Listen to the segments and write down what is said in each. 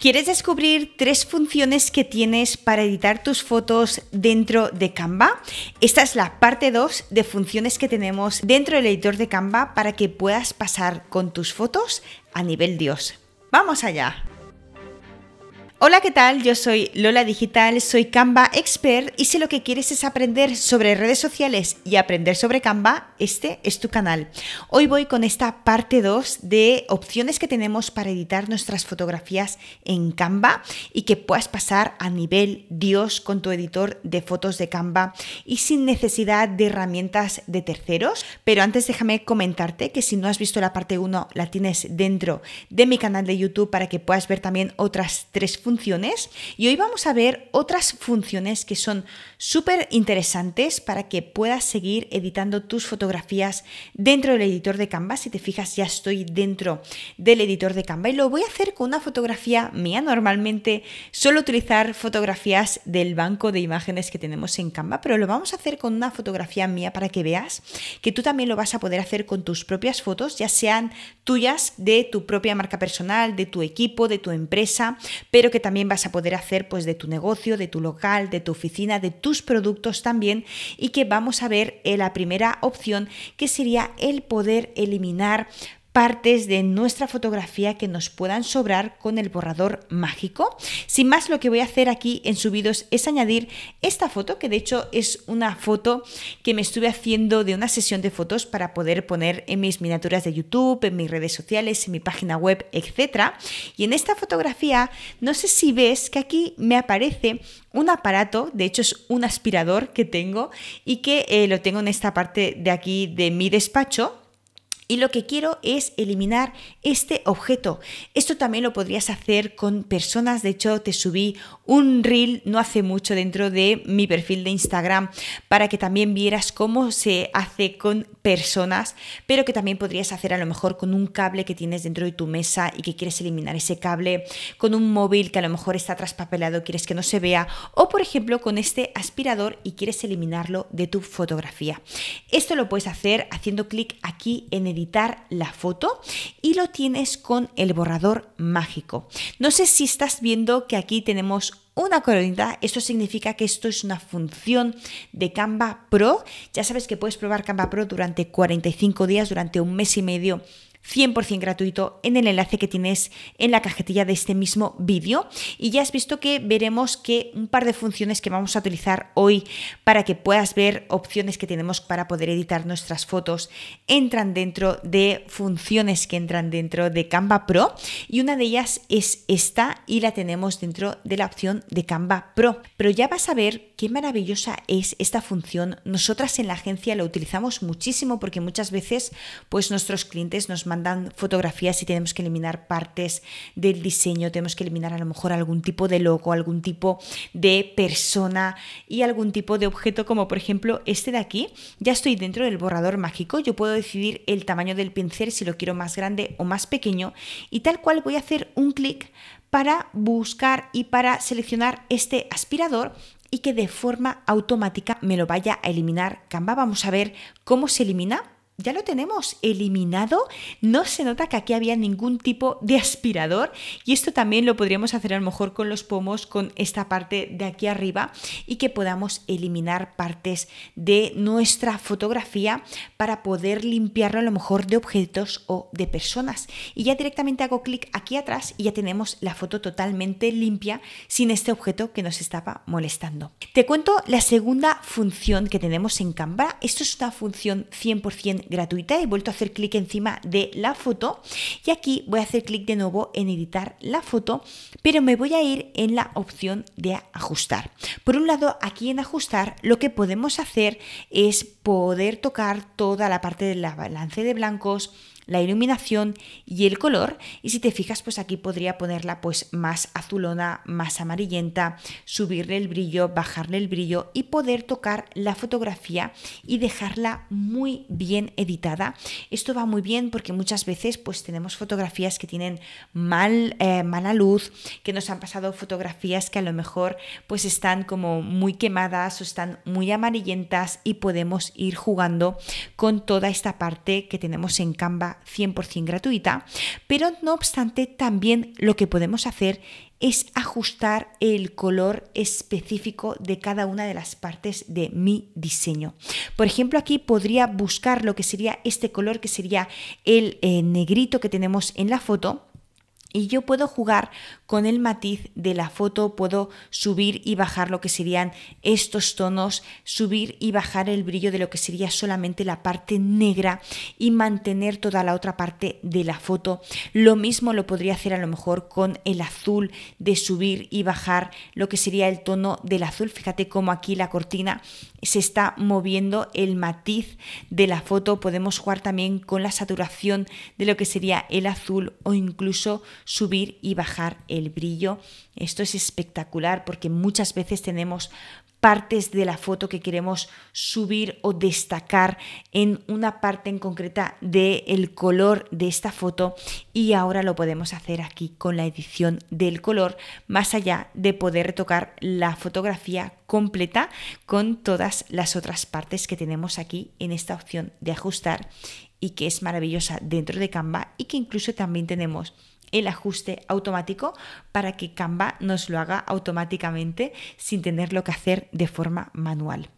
¿Quieres descubrir tres funciones que tienes para editar tus fotos dentro de Canva? Esta es la parte 2 de funciones que tenemos dentro del editor de Canva para que puedas pasar con tus fotos a nivel Dios. ¡Vamos allá! Hola, ¿qué tal? Yo soy Lola Digital, soy Canva Expert y si lo que quieres es aprender sobre redes sociales y aprender sobre Canva, este es tu canal. Hoy voy con esta parte 2 de opciones que tenemos para editar nuestras fotografías en Canva y que puedas pasar a nivel Dios con tu editor de fotos de Canva y sin necesidad de herramientas de terceros. Pero antes déjame comentarte que si no has visto la parte 1, la tienes dentro de mi canal de YouTube para que puedas ver también otras tres funciones y hoy vamos a ver otras funciones que son súper interesantes para que puedas seguir editando tus fotografías dentro del editor de Canva. Si te fijas, ya estoy dentro del editor de Canva y lo voy a hacer con una fotografía mía. Normalmente suelo utilizar fotografías del banco de imágenes que tenemos en Canva, pero lo vamos a hacer con una fotografía mía para que veas que tú también lo vas a poder hacer con tus propias fotos, ya sean tuyas de tu propia marca personal, de tu equipo, de tu empresa, pero que también vas a poder hacer pues de tu negocio, de tu local, de tu oficina, de tus productos también y que vamos a ver en la primera opción que sería el poder eliminar partes de nuestra fotografía que nos puedan sobrar con el borrador mágico. Sin más, lo que voy a hacer aquí en subidos es añadir esta foto, que de hecho es una foto que me estuve haciendo de una sesión de fotos para poder poner en mis miniaturas de YouTube, en mis redes sociales, en mi página web, etc. Y en esta fotografía, no sé si ves que aquí me aparece un aparato, de hecho es un aspirador que tengo y que eh, lo tengo en esta parte de aquí de mi despacho y lo que quiero es eliminar este objeto. Esto también lo podrías hacer con personas. De hecho, te subí un reel no hace mucho dentro de mi perfil de Instagram para que también vieras cómo se hace con personas, pero que también podrías hacer a lo mejor con un cable que tienes dentro de tu mesa y que quieres eliminar ese cable, con un móvil que a lo mejor está traspapelado, quieres que no se vea, o por ejemplo con este aspirador y quieres eliminarlo de tu fotografía. Esto lo puedes hacer haciendo clic aquí en el editar la foto y lo tienes con el borrador mágico. No sé si estás viendo que aquí tenemos una coronita. Esto significa que esto es una función de Canva Pro. Ya sabes que puedes probar Canva Pro durante 45 días, durante un mes y medio 100% gratuito en el enlace que tienes en la cajetilla de este mismo vídeo. Y ya has visto que veremos que un par de funciones que vamos a utilizar hoy para que puedas ver opciones que tenemos para poder editar nuestras fotos entran dentro de funciones que entran dentro de Canva Pro. Y una de ellas es esta y la tenemos dentro de la opción de Canva Pro. Pero ya vas a ver qué maravillosa es esta función. Nosotras en la agencia la utilizamos muchísimo porque muchas veces pues nuestros clientes nos mandan fotografías y tenemos que eliminar partes del diseño, tenemos que eliminar a lo mejor algún tipo de logo, algún tipo de persona y algún tipo de objeto como por ejemplo este de aquí. Ya estoy dentro del borrador mágico, yo puedo decidir el tamaño del pincel si lo quiero más grande o más pequeño y tal cual voy a hacer un clic para buscar y para seleccionar este aspirador y que de forma automática me lo vaya a eliminar Canva. Vamos a ver cómo se elimina ya lo tenemos eliminado. No se nota que aquí había ningún tipo de aspirador y esto también lo podríamos hacer a lo mejor con los pomos, con esta parte de aquí arriba y que podamos eliminar partes de nuestra fotografía para poder limpiarlo a lo mejor de objetos o de personas. Y ya directamente hago clic aquí atrás y ya tenemos la foto totalmente limpia sin este objeto que nos estaba molestando. Te cuento la segunda función que tenemos en Canva. Esto es una función 100% gratuita. He vuelto a hacer clic encima de la foto y aquí voy a hacer clic de nuevo en editar la foto, pero me voy a ir en la opción de ajustar. Por un lado, aquí en ajustar lo que podemos hacer es poder tocar toda la parte del balance de blancos, la iluminación y el color. Y si te fijas, pues aquí podría ponerla pues más azulona, más amarillenta, subirle el brillo, bajarle el brillo y poder tocar la fotografía y dejarla muy bien editada. Esto va muy bien porque muchas veces pues tenemos fotografías que tienen mal, eh, mala luz, que nos han pasado fotografías que a lo mejor pues están como muy quemadas o están muy amarillentas y podemos ir jugando con toda esta parte que tenemos en Canva forma 100% gratuita, pero no obstante también lo que podemos hacer es ajustar el color específico de cada una de las partes de mi diseño. Por ejemplo, aquí podría buscar lo que sería este color, que sería el eh, negrito que tenemos en la foto y yo puedo jugar con el matiz de la foto, puedo subir y bajar lo que serían estos tonos, subir y bajar el brillo de lo que sería solamente la parte negra y mantener toda la otra parte de la foto. Lo mismo lo podría hacer a lo mejor con el azul de subir y bajar lo que sería el tono del azul. Fíjate cómo aquí la cortina se está moviendo el matiz de la foto. Podemos jugar también con la saturación de lo que sería el azul o incluso subir y bajar el brillo. Esto es espectacular porque muchas veces tenemos partes de la foto que queremos subir o destacar en una parte en concreta del color de esta foto y ahora lo podemos hacer aquí con la edición del color más allá de poder retocar la fotografía completa con todas las otras partes que tenemos aquí en esta opción de ajustar y que es maravillosa dentro de Canva y que incluso también tenemos el ajuste automático para que Canva nos lo haga automáticamente sin tenerlo que hacer de forma manual.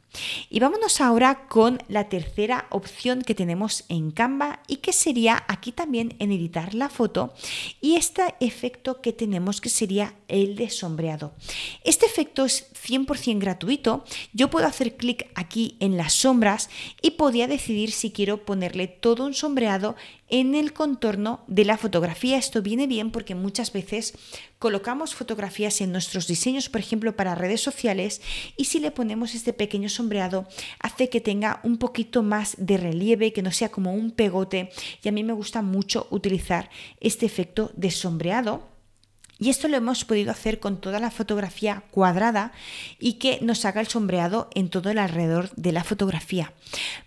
Y vámonos ahora con la tercera opción que tenemos en Canva y que sería aquí también en editar la foto y este efecto que tenemos que sería el de sombreado. Este efecto es 100% gratuito. Yo puedo hacer clic aquí en las sombras y podía decidir si quiero ponerle todo un sombreado en el contorno de la fotografía. Esto viene bien porque muchas veces colocamos fotografías en nuestros diseños, por ejemplo, para redes sociales, y si le ponemos este pequeño sombreado, hace que tenga un poquito más de relieve, que no sea como un pegote. Y a mí me gusta mucho utilizar este efecto de sombreado y esto lo hemos podido hacer con toda la fotografía cuadrada y que nos haga el sombreado en todo el alrededor de la fotografía.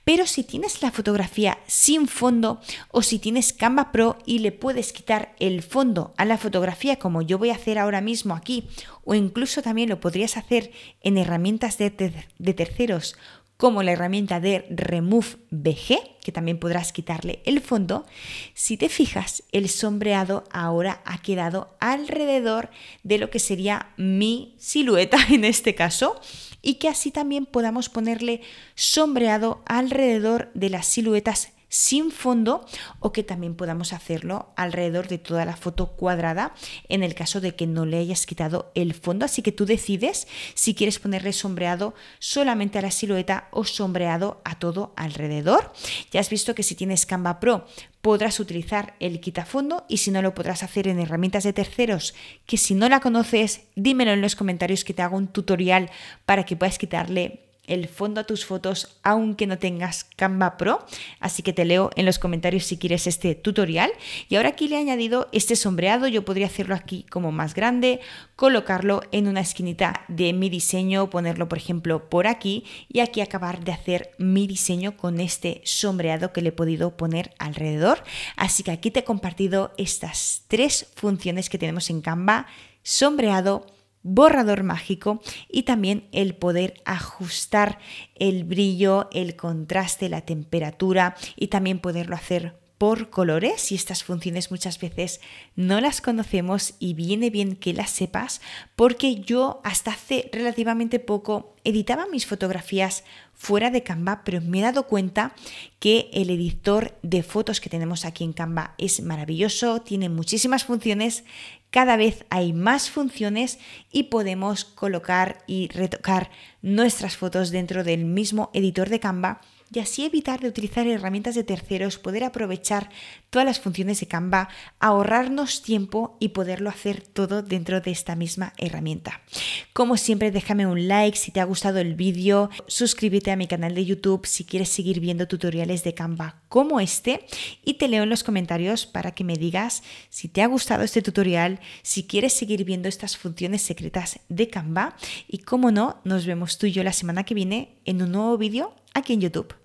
Pero si tienes la fotografía sin fondo o si tienes Canva Pro y le puedes quitar el fondo a la fotografía como yo voy a hacer ahora mismo aquí o incluso también lo podrías hacer en herramientas de, de terceros como la herramienta de Remove BG, que también podrás quitarle el fondo, si te fijas, el sombreado ahora ha quedado alrededor de lo que sería mi silueta en este caso y que así también podamos ponerle sombreado alrededor de las siluetas sin fondo o que también podamos hacerlo alrededor de toda la foto cuadrada en el caso de que no le hayas quitado el fondo. Así que tú decides si quieres ponerle sombreado solamente a la silueta o sombreado a todo alrededor. Ya has visto que si tienes Canva Pro podrás utilizar el quitafondo y si no lo podrás hacer en herramientas de terceros que si no la conoces dímelo en los comentarios que te hago un tutorial para que puedas quitarle el fondo a tus fotos aunque no tengas Canva Pro, así que te leo en los comentarios si quieres este tutorial. Y ahora aquí le he añadido este sombreado, yo podría hacerlo aquí como más grande, colocarlo en una esquinita de mi diseño, ponerlo por ejemplo por aquí y aquí acabar de hacer mi diseño con este sombreado que le he podido poner alrededor. Así que aquí te he compartido estas tres funciones que tenemos en Canva, sombreado, borrador mágico y también el poder ajustar el brillo, el contraste, la temperatura y también poderlo hacer por colores. Y estas funciones muchas veces no las conocemos y viene bien que las sepas porque yo hasta hace relativamente poco editaba mis fotografías fuera de Canva pero me he dado cuenta que el editor de fotos que tenemos aquí en Canva es maravilloso, tiene muchísimas funciones cada vez hay más funciones y podemos colocar y retocar nuestras fotos dentro del mismo editor de Canva y así evitar de utilizar herramientas de terceros, poder aprovechar todas las funciones de Canva, ahorrarnos tiempo y poderlo hacer todo dentro de esta misma herramienta. Como siempre, déjame un like si te ha gustado el vídeo, suscríbete a mi canal de YouTube si quieres seguir viendo tutoriales de Canva como este y te leo en los comentarios para que me digas si te ha gustado este tutorial, si quieres seguir viendo estas funciones secretas de Canva y como no, nos vemos tú y yo la semana que viene en un nuevo vídeo aquí en YouTube.